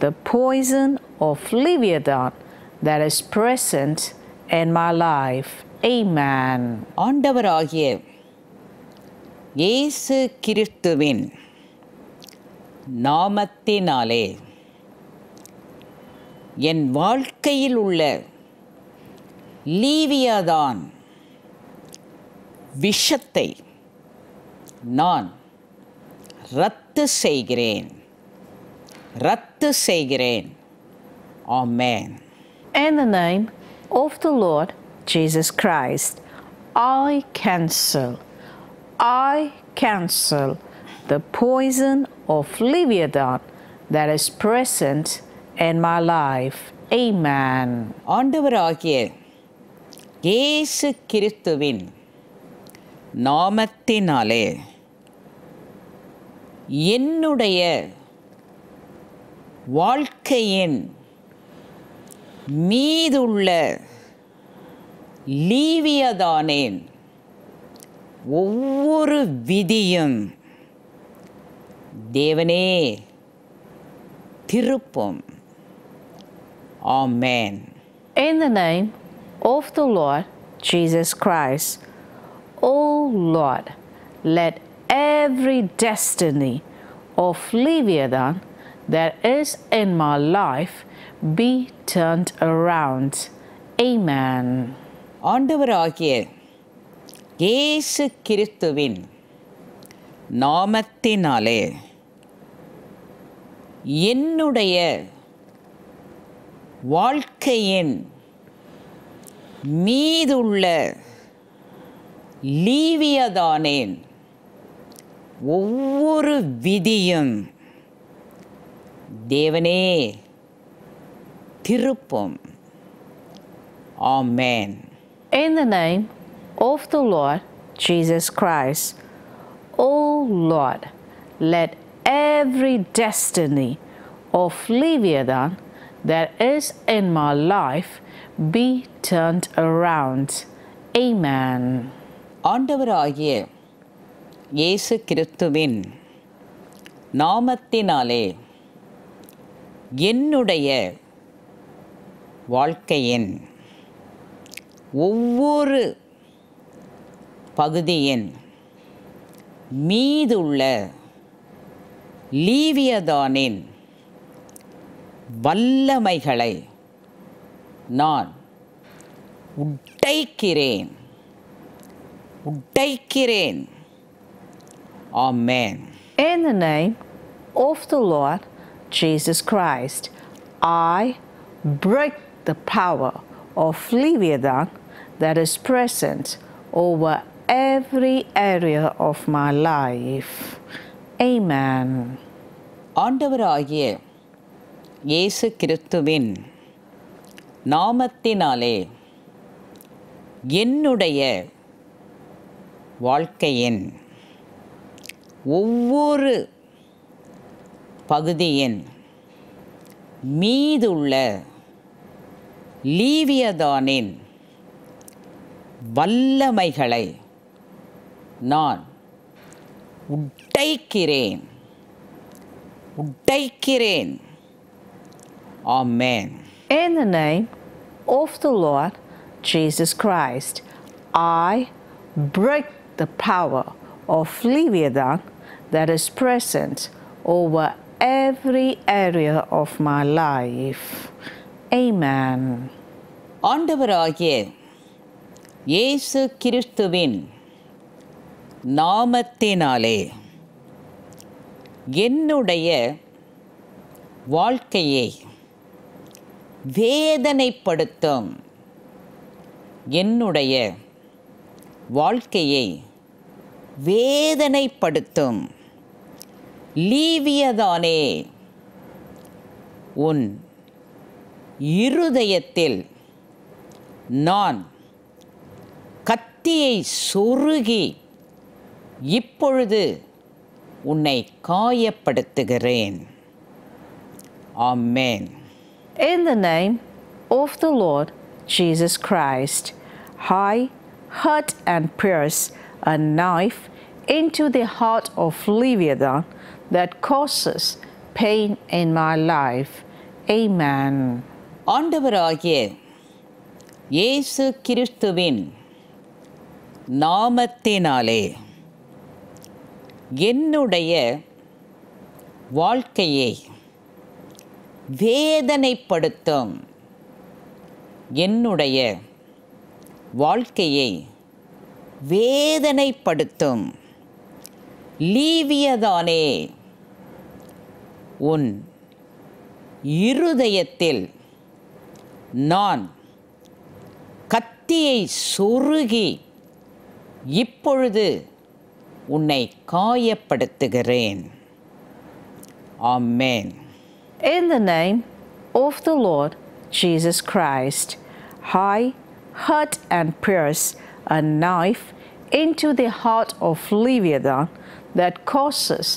Speaker 3: the poison of Leviathan that is present in my life. Amen.
Speaker 2: ஆண்டவராகிய இயேசு கிறிஸ்துவின் நாமத்தினாலே என் வாழ்க்கையில் உள்ள லீவியாதான் விஷத்தை நான் ரத்து செய்கிறேன் ரத்து செய்கிறேன் ஆமேன்
Speaker 3: In the name of the Lord Jesus Christ, I cancel, I cancel the poison of Leviathan that is present in my life. Amen.
Speaker 2: ஆண்டவராகிய இயேசு கிறிஸ்துவின் நாமத்தினாலே என்னுடைய வாழ்க்கையின் மீதுள்ள லீவியதானேன் ஒவ்வொரு விதியும் தேவனே திருப்பும் ஆமென்
Speaker 3: In the name of the Lord Jesus Christ, O Lord, let every destiny of Leviathan that is in my life be turned around. Amen.
Speaker 2: ஆண்டவராகிய இயேசு கிறிஸ்துவின் நாமத்தினாலே என்னுடைய வாழ்க்கையின் மீதுள்ள லீவியதானேன் ஒவ்வொரு விதியும் தேவனே திருப்பும். ஆமேன்.
Speaker 3: In the name of the Lord Jesus Christ, O Lord, let every destiny of Leviathan that is in my life be turned around. Amen.
Speaker 2: ஆண்டவராகிய இயேசு கிறிஸ்துவின் நாமத்தினாலே என்னுடைய வாழ்க்கையின் ஒவ்வொரு பகுதியின் மீதுள்ள லீவியதானின் வல்லமைகளை நான் உடைக்கிறேன் உடைக்கிறேன் ஆமென்
Speaker 3: In the name of the Lord Jesus Christ, I break the power of Leviathan that is present over every area of my life. Amen.
Speaker 2: ஆண்டவராகிய இயேசு கிறிஸ்துவின் நாமத்தினாலே என்னுடைய வாழ்க்கையின் ஒவ்வொரு பகுதியின் மீதுள்ள லீவியதானின் வல்லமைகளை நான் உடைக்கிறேன் உடைக்கிறேன் ஆமென்
Speaker 3: In the name of the Lord Jesus Christ, I break the power of Leviathan that is present over every area of my life. Amen.
Speaker 2: ஆண்டவராகிய இயேசு கிறிஸ்துவின் நாமத்தினாலே என்னுடைய வாழ்க்கையை வேதனைப்படுத்தும். என்னுடைய வாழ்க்கையை வேதனைப்படுத்தும். லீவியதானே உன் இருதயத்தில் நான் கத்தியை சொருகி இப்பொழுது உன்னை காயப்படுத்துகிறேன் ஆமென்
Speaker 3: In the name of the Lord Jesus Christ, I hurt and pierce a knife into the heart of Leviathan that causes pain in my life. Amen.
Speaker 2: ஆண்டவராகிய இயேசு கிறிஸ்துவின் நாமத்தினாலே என்னுடைய வாழ்க்கையை வேதனைப்படுத்தும். என்னுடைய வாழ்க்கையை வேதனைப்படுத்தும். லீவியதானே. உன் இருதயத்தில் நான் கத்தியை சொருகி இப்பொழுது உன்னை காயப்படுத்துகிறேன் ஆமென்
Speaker 3: In the name of the Lord Jesus Christ, I hurt and pierce a knife into the heart of Leviathan that causes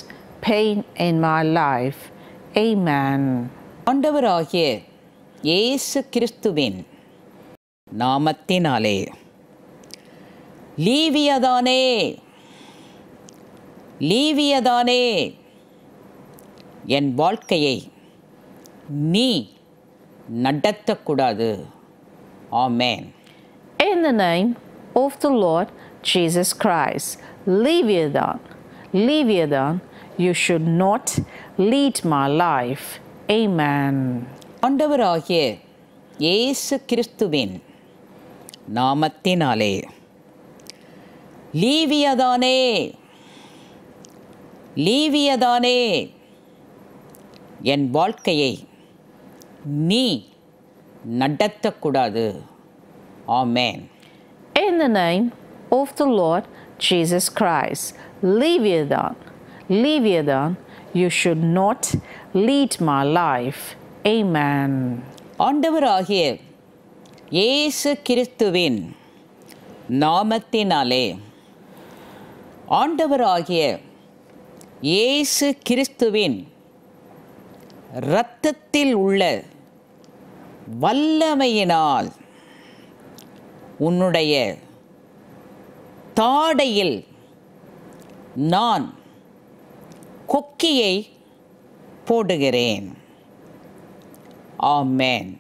Speaker 3: pain in my life. Amen.
Speaker 2: ஆண்டவராகிய இயேசு கிறிஸ்துவின் நாமத்தினாலே லீவியதானே லீவியதானே என் வாழ்க்கையை நீ நடத்தக்கூடாது ஆமென்
Speaker 3: In the name of the Lord Jesus Christ, Leviathan, Leviathan, you should not lead my life. Amen.
Speaker 2: ஆண்டவராகிய இயேசு கிறிஸ்துவின் நாமத்தினாலே லீவியதானே லீவியதானே என் வாழ்க்கையை நீ நடத்தக்கூடாது ஆமென்
Speaker 3: In the name of the Lord Jesus Christ, Leviathan, Leviathan, you should not lead my life. Amen.
Speaker 2: ஆண்டவராகிய இயேசு கிறிஸ்துவின் நாமத்தினாலே ஆண்டவராகிய இயேசு கிறிஸ்துவின் இரத்தத்தில் உள்ள வல்லமையினால் உன்னுடைய தாடையில் நான் கொக்கியை போடுகிறேன் ஆமென்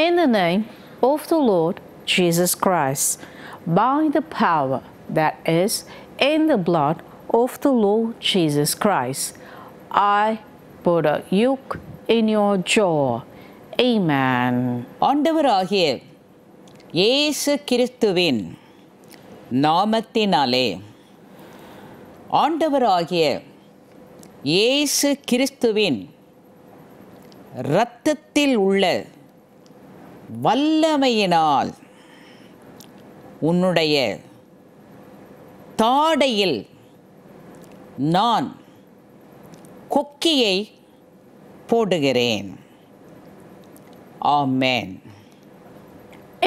Speaker 3: In the name of the Lord Jesus Christ, by the power that is in the blood of the Lord Jesus Christ, I put a yoke in your jaw. Amen.
Speaker 2: ஆண்டவராகிய இயேசு கிறிஸ்துவின் நாமத்தினாலே ஆண்டவராகிய இயேசு கிறிஸ்துவின் இரத்தத்தில் உள்ள வல்லமையினால் உன்னுடைய தாடையில் நான் கொக்கியை போடுகிறேன் ஆமென்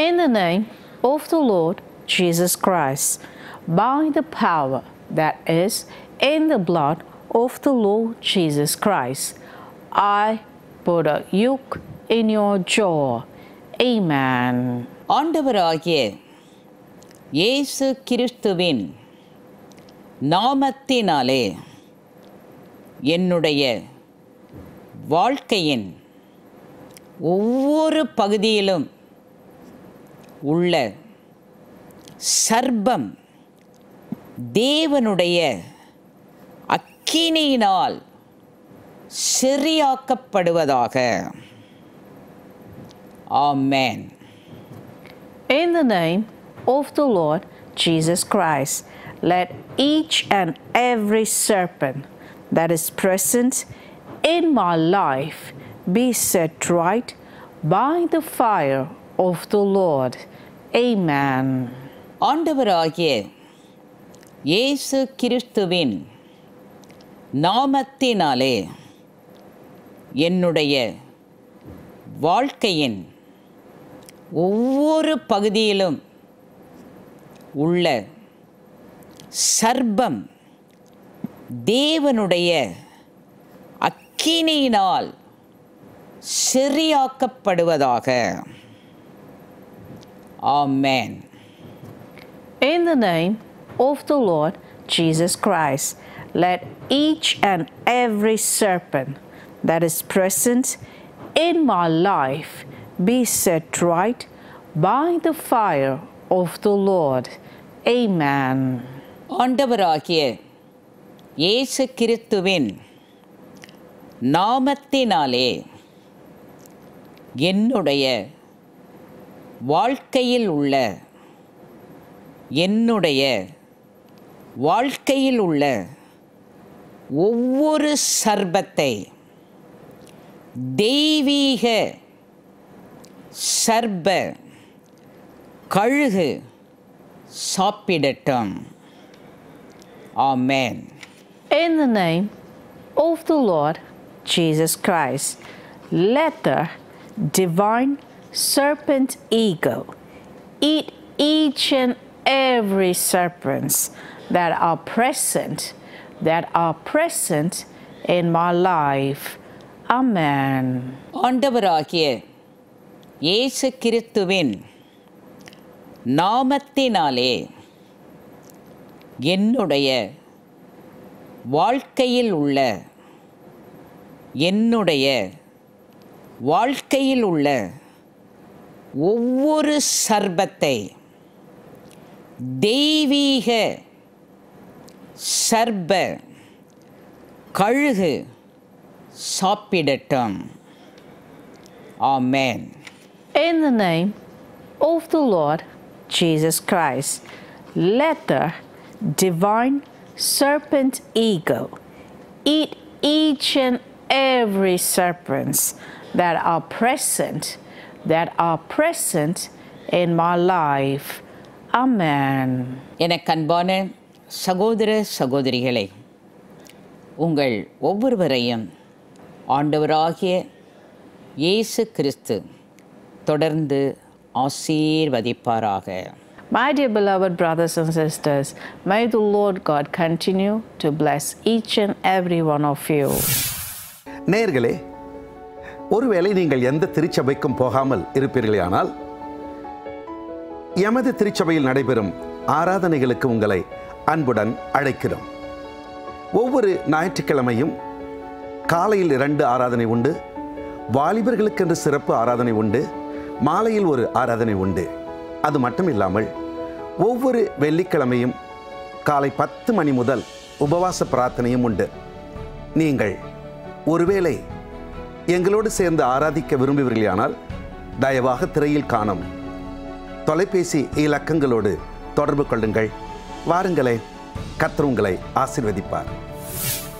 Speaker 3: In the name of the Lord Jesus Christ, by the power that is in the blood of the Lord Jesus Christ, I put a yoke in your jaw. Amen.
Speaker 2: ஆண்டவராகிய இயேசு கிறிஸ்துவின் நாமத்தினாலே என்னுடைய வாழ்க்கையின் ஒவ்வொரு பகுதியிலும் உள்ள சர்பம் தேவனுடைய அக்கினியினால் சரியாக்கப்படுவதாக ஆமேன்.
Speaker 3: In the name of the Lord Jesus Christ, let each and every serpent that is present in my life be set right by the fire of the Lord. Amen.
Speaker 2: ஆண்டவராகிய இயேசு கிறிஸ்துவின் நாமத்தினாலே என்னுடைய வாழ்க்கையின் ஒவ்வொரு பகுதியிலும் உள்ள சர்ப்பம் தேவனுடைய அக்கினியினால் செறியாக்கப்படுவதாக ஆமென்
Speaker 3: In the name of the Lord Jesus Christ, let each and every serpent that is present in my life be set right by the fire of the Lord. Amen.
Speaker 2: ஆண்டவராகிய இயேசு கிறிஸ்துவின் நாமத்தினாலே என்னுடைய வாழ்க்கையில் உள்ள என்னுடைய வாழ்க்கையில் உள்ள ஒவ்வொரு சர்பத்தை தெய்வீக சர்ப கழுகு சாப்பிடட்டும். ஆமென்
Speaker 3: In the name of the Lord Jesus Christ, let the divine serpent eagle eat each and every serpents that are present, that are present in my life. Amen.
Speaker 2: ஆண்டவராகிய இயேசு கிறிஸ்துவின் நாமத்தினாலே என்னுடைய வாழ்க்கையில் உள்ள என்னுடைய வாழ்க்கையில் உள்ள ஒவ்வொரு சர்பத்தை தெய்வீக சர்ப கழுகு சாப்பிடட்டும். ஆமேன்.
Speaker 3: In the name of the Lord Jesus Christ, let divine serpent ego. eat each and every serpents that are present, that are present in my life. Amen.
Speaker 2: எனக்கு அன்பான சகோதர சகோதரிகளே உங்கள் ஒவ்வொருவரையும் ஆண்டவராகிய இயேசு கிறிஸ்து தொடர்ந்து ஆசீர்வதிப்பாராக
Speaker 3: My dear beloved brothers and sisters, may the Lord God continue to bless each and every one of you.
Speaker 4: நேர்களே ஒருவேளை நீங்கள் எந்த திருச்சபைக்கும் போகாமல் இருப்பீர்களேயானால் எமது திருச்சபையில் நடைபெறும் ஆராதனைகளுக்கு உங்களை அன்புடன் அழைக்கிறோம் ஒவ்வொரு ஞாயிற்றுக்கிழமையும் காலையில் இரண்டு ஆராதனை உண்டு வாலிபர்களுக்கென்று சிறப்பு ஆராதனை உண்டு மாலையில் ஒரு ஆராதனை உண்டு அது மட்டும் இல்லாமல் ஒவ்வொரு வெள்ளிக்கிழமையும் காலை பத்து மணி முதல் உபவாச பிரார்த்தனையும் உண்டு. நீங்கள் ஒருவேளை எங்களோடு சேர்ந்து ஆராதிக்க விரும்புவீர்களானால் தயவாக திரையில் காணும். தொலைபேசி இலக்கங்களோடு தொடர்பு கொள்ளுங்கள். வாருங்களே கர்த்தர் உங்களை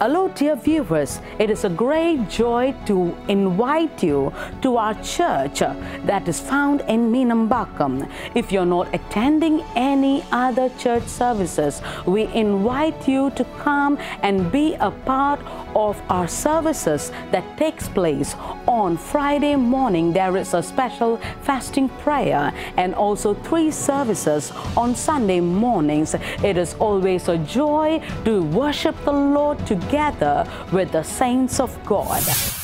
Speaker 1: Hello, dear viewers. It is a great joy to invite you to our church that is found in Minambakam. If you're not attending any other church services, we invite you to come and be a part of our services that takes place on Friday morning. There is a special fasting prayer and also three services on Sunday mornings. It is always a joy to worship the Lord together with the saints of God.